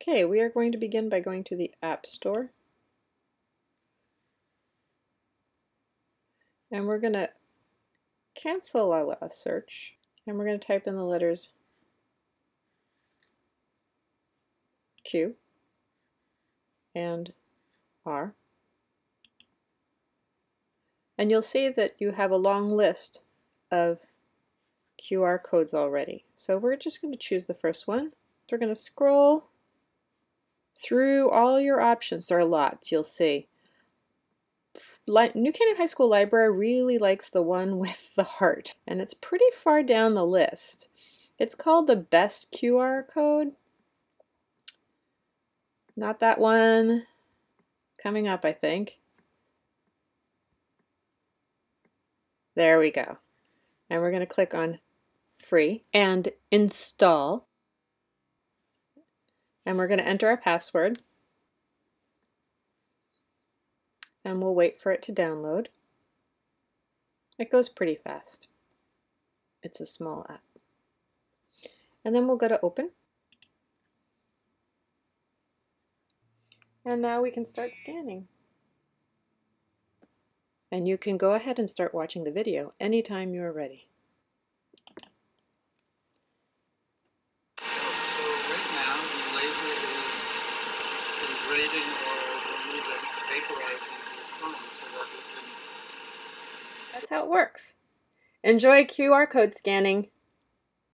Okay, we are going to begin by going to the App Store. And we're going to cancel our last search. And we're going to type in the letters Q and R. And you'll see that you have a long list of QR codes already. So we're just going to choose the first one. We're going to scroll through all your options. There are lots, you'll see. New Canaan High School Library really likes the one with the heart, and it's pretty far down the list. It's called the best QR code. Not that one. Coming up, I think. There we go. And we're going to click on free and install. And we're going to enter our password. And we'll wait for it to download. It goes pretty fast. It's a small app. And then we'll go to open. And now we can start scanning. And you can go ahead and start watching the video anytime you are ready. So right now the laser engraving or removing, vaporizing so that can That's how it works. Enjoy QR code scanning.